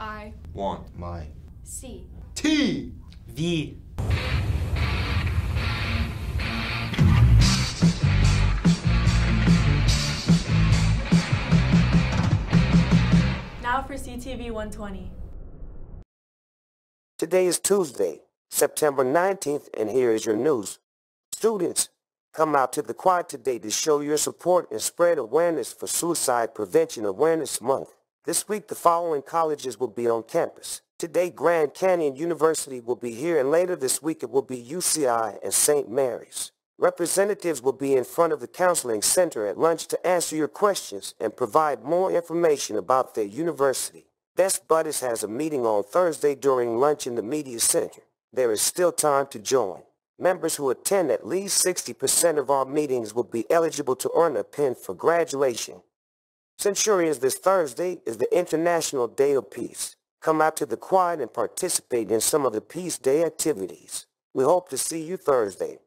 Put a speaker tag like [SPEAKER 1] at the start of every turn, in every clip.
[SPEAKER 1] I.
[SPEAKER 2] Want.
[SPEAKER 3] My.
[SPEAKER 1] C.
[SPEAKER 3] T.
[SPEAKER 4] V.
[SPEAKER 5] Now for CTV 120.
[SPEAKER 6] Today is Tuesday, September 19th, and here is your news. Students, come out to the quad today to show your support and spread awareness for Suicide Prevention Awareness Month. This week, the following colleges will be on campus. Today, Grand Canyon University will be here, and later this week, it will be UCI and St. Mary's. Representatives will be in front of the counseling center at lunch to answer your questions and provide more information about their university. Best Buddies has a meeting on Thursday during lunch in the media center. There is still time to join. Members who attend at least 60% of our meetings will be eligible to earn a pin for graduation. Centurions this Thursday is the International Day of Peace. Come out to the quad and participate in some of the Peace Day activities. We hope to see you Thursday.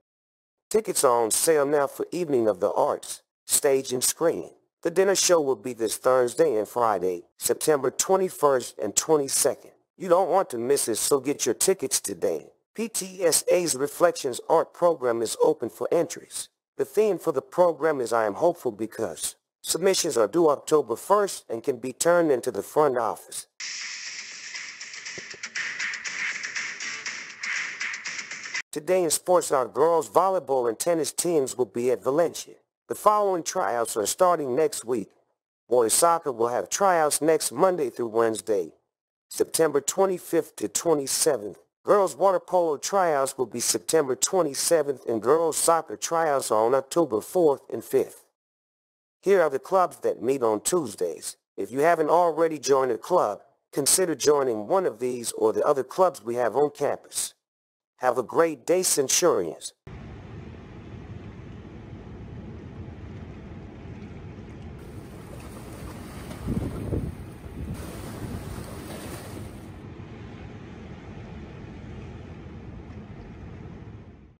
[SPEAKER 6] Tickets are on sale now for Evening of the Arts, Stage and Screen. The dinner show will be this Thursday and Friday, September 21st and 22nd. You don't want to miss it, so get your tickets today. PTSA's Reflections Art Program is open for entries. The theme for the program is I am hopeful because submissions are due October 1st and can be turned into the front office. Today in sports, our girls volleyball and tennis teams will be at Valencia. The following tryouts are starting next week. Boys soccer will have tryouts next Monday through Wednesday, September 25th to 27th. Girls water polo tryouts will be September 27th and girls soccer tryouts are on October 4th and 5th. Here are the clubs that meet on Tuesdays. If you haven't already joined a club, consider joining one of these or the other clubs we have on campus. Have a great day, Centurions.